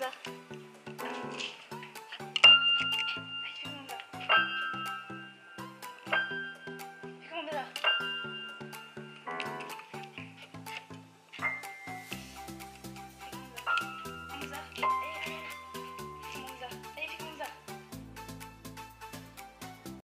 ざ。